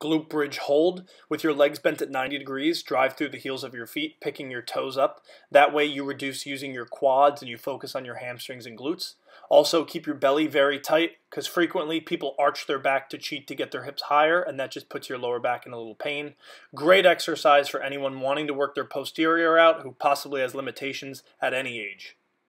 glute bridge hold with your legs bent at 90 degrees drive through the heels of your feet picking your toes up. That way you reduce using your quads and you focus on your hamstrings and glutes. Also keep your belly very tight because frequently people arch their back to cheat to get their hips higher and that just puts your lower back in a little pain. Great exercise for anyone wanting to work their posterior out who possibly has limitations at any age.